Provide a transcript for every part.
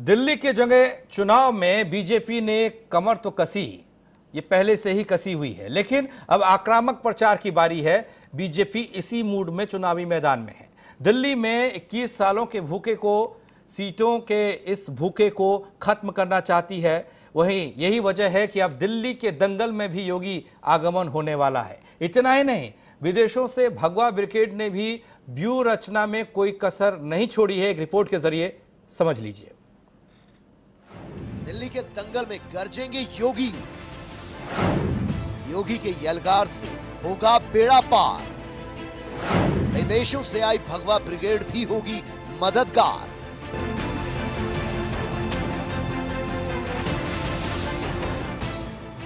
दिल्ली के जगह चुनाव में बीजेपी ने कमर तो कसी, ये पहले से ही कसी हुई है। लेकिन अब आक्रामक प्रचार की बारी है, बीजेपी इसी मूड में चुनावी मैदान में है। दिल्ली में 21 सालों के भूखे को, सीटों के इस भूखे को खत्म करना चाहती है। वहीं यही वजह है कि अब दिल्ली के दंगल में भी योगी आगमन होने वाला है। इतना ही नहीं, विदेशों से भगवा ब्रिगेड ने भी व्यू रचना में कोई कसर नहीं छोड़ी है। एक रिपोर्ट के ज़रिए समझ लीजिए। के दंगल में गरजेंगे योगी। योगी के यलगार से होगा बेड़ा पार। विदेशों से आई भगवा ब्रिगेड भी होगी मददगार।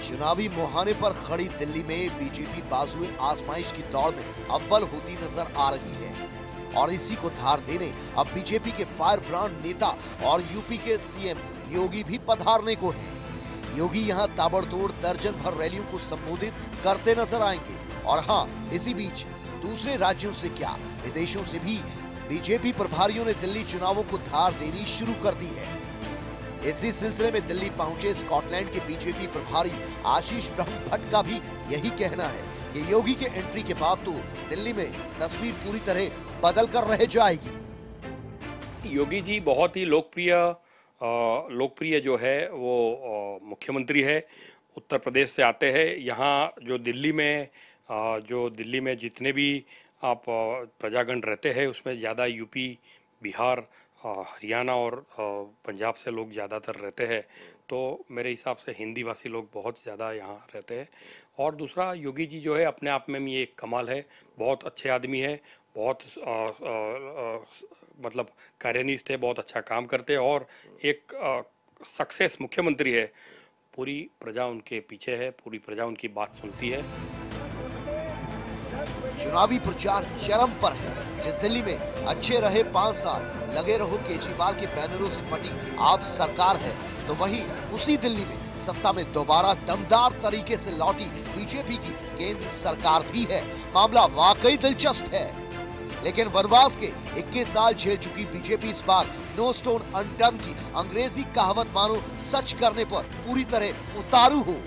चुनावी मुहाने पर खड़ी दिल्ली में बीजेपी बाजुए आजमाइश की दौड़ में अव्वल होती नज़र आ रही है। और इसी को धार देने अब बीजेपी के फायर ब्रांड नेता और यूपी के सीएम योगी भी पधारने को हैं। योगी यहाँ ताबड़तोड़ दर्जन भर रैलियों को संबोधित करते नज़र आएँगे। और हाँ, इसी बीच दूसरे राज्यों से क्या, विदेशों से भी बीजेपी प्रभारियों ने दिल्ली चुनावों को धार देनी शुरू कर दी है। इसी सिलसिले में दिल्ली पहुँचे स्कॉटलैंड के बीजेपी प्रभारी आशीष ब्रह्म भट्ट का भी यही कहना है कि योगी के एंट्री के बाद तो दिल्ली में तस्वीर पूरी तरह बदल कर रह जाएगी। योगी जी बहुत ही लोकप्रिय लोकप्रिय जो है वो मुख्यमंत्री है, उत्तर प्रदेश से आते हैं। यहाँ जो दिल्ली में जो दिल्ली में जितने भी आप प्रजागण रहते हैं, उसमें ज़्यादा यूपी, बिहार हरियाणा और पंजाब से लोग ज़्यादातर रहते हैं। तो मेरे हिसाब से हिंदी भाषी लोग बहुत ज़्यादा यहाँ रहते हैं। और दूसरा, योगी जी जो है, अपने आप में भी एक कमाल है। बहुत अच्छे आदमी है। बहुत आ, आ, आ, मतलब कार्यनिष्ठ है बहुत अच्छा काम करते हैं और एक सक्सेस मुख्यमंत्री है। पूरी प्रजा उनके पीछे है पूरी प्रजा उनकी बात सुनती है। चुनावी प्रचार चरम पर है। जिस दिल्ली में अच्छे रहे पाँच साल लगे रहो केजरीवाल के बैनरों से पटी आप सरकार है तो वही उसी दिल्ली में सत्ता में दोबारा दमदार तरीके से लौटी बीजेपी की केंद्र सरकार भी है। मामला वाकई दिलचस्प है। लेकिन वनवास के 21 साल झेल चुकी बीजेपी इस बार नो स्टोन अनटर्न की अंग्रेज़ी कहावत मानो सच करने पर पूरी तरह उतारू हो।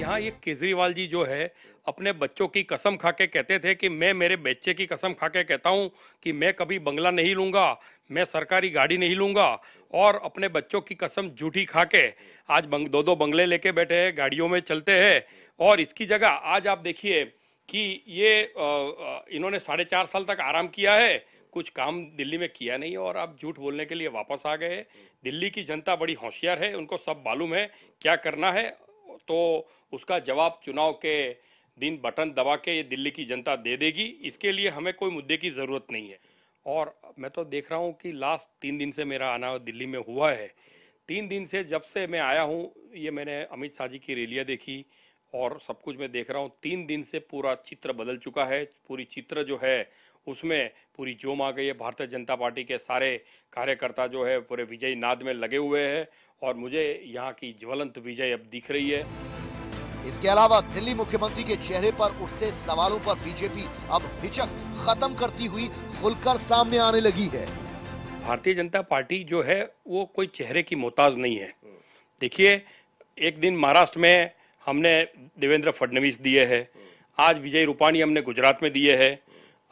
यहाँ ये केजरीवाल जी जो है अपने बच्चों की कसम खा के कहते थे कि मैं मेरे बच्चे की कसम खा के कहता हूँ कि मैं कभी बंगला नहीं लूँगा मैं सरकारी गाड़ी नहीं लूँगा और अपने बच्चों की कसम झूठी खा के आज बंग, दो दो बंगले लेके बैठे हैं गाड़ियों में चलते हैं और इसकी जगह आज आप देखिए कि ये इन्होंने साढ़े चार साल तक आराम किया है, कुछ काम दिल्ली में किया नहीं और अब झूठ बोलने के लिए वापस आ गए दिल्ली की जनता बड़ी होशियार है, उनको सब मालूम है क्या करना है तो उसका जवाब चुनाव के दिन बटन दबा के ये दिल्ली की जनता दे देगी, इसके लिए हमें कोई मुद्दे की ज़रूरत नहीं है। और मैं तो देख रहा हूँ कि लास्ट तीन दिन से मेरा आना दिल्ली में हुआ है। तीन दिन से जब से मैं आया हूँ, ये मैंने अमित शाह जी की रैलियाँ देखी और सब कुछ मैं देख रहा हूँ तीन दिन से पूरा चित्र बदल चुका है। पूरी चित्र जो है उसमें पूरी जोम आ गई है। भारतीय जनता पार्टी के सारे कार्यकर्ता जो है पूरे विजय नाद में लगे हुए हैं और मुझे यहाँ की ज्वलंत विजय अब दिख रही है। इसके अलावा दिल्ली मुख्यमंत्री के चेहरे पर उठते सवालों पर बीजेपी अब हिचक खत्म करती हुई खुलकर सामने आने लगी है। भारतीय जनता पार्टी जो है वो कोई चेहरे की मोहताज नहीं है। देखिए एक दिन महाराष्ट्र में हमने देवेंद्र फडणवीस दिए हैं। आज विजय रूपाणी हमने गुजरात में दिए हैं।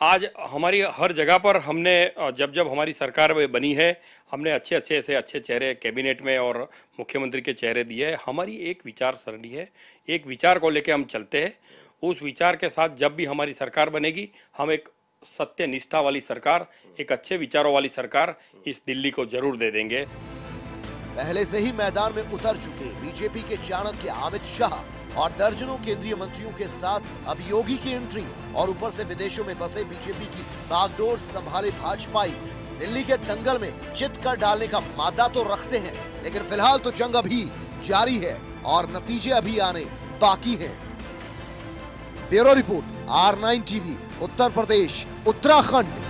आज हमारी हर जगह पर हमने जब जब हमारी सरकार बनी है, हमने अच्छे अच्छे ऐसे अच्छे चेहरे कैबिनेट में और मुख्यमंत्री के चेहरे दिए हैं। हमारी एक विचार सरणी है, एक विचार को लेकर हम चलते हैं। उस विचार के साथ जब भी हमारी सरकार बनेगी, हम एक सत्य निष्ठा वाली सरकार, एक अच्छे विचारों वाली सरकार इस दिल्ली को ज़रूर दे देंगे। पहले से ही मैदान में उतर चुके बीजेपी के चाणक्य अमित शाह और दर्जनों केंद्रीय मंत्रियों के साथ अब योगी की एंट्री और ऊपर से विदेशों में बसे बीजेपी की बागडोर संभाले भाजपाई दिल्ली के दंगल में चित कर डालने का मादा तो रखते हैं, लेकिन फ़िलहाल तो जंग अभी जारी है और नतीजे अभी आने बाकी हैं। Bureau report, R nine TV, Uttar Pradesh, Uttarakhand